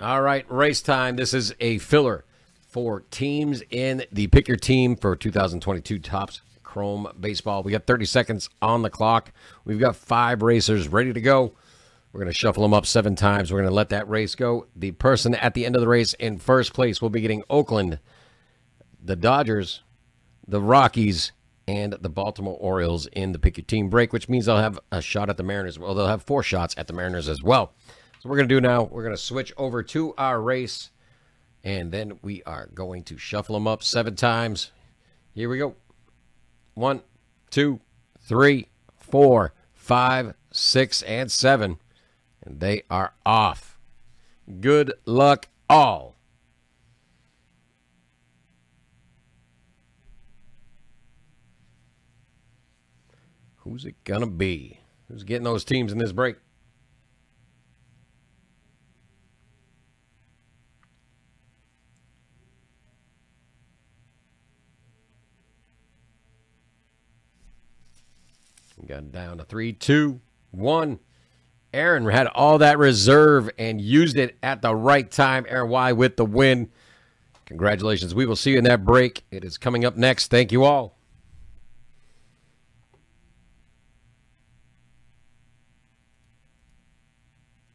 All right, race time. This is a filler for teams in the pick your team for 2022 Topps Chrome Baseball. We got 30 seconds on the clock. We've got five racers ready to go. We're going to shuffle them up seven times. We're going to let that race go. The person at the end of the race in first place will be getting Oakland, the Dodgers, the Rockies, and the Baltimore Orioles in the pick your team break, which means they'll have a shot at the Mariners. Well, they'll have four shots at the Mariners as well. So we're going to do now, we're going to switch over to our race, and then we are going to shuffle them up seven times. Here we go. One, two, three, four, five, six, and seven. And they are off. Good luck, all. Who's it going to be? Who's getting those teams in this break? Got down to three, two, one. Aaron had all that reserve and used it at the right time. Aaron Y with the win. Congratulations. We will see you in that break. It is coming up next. Thank you all.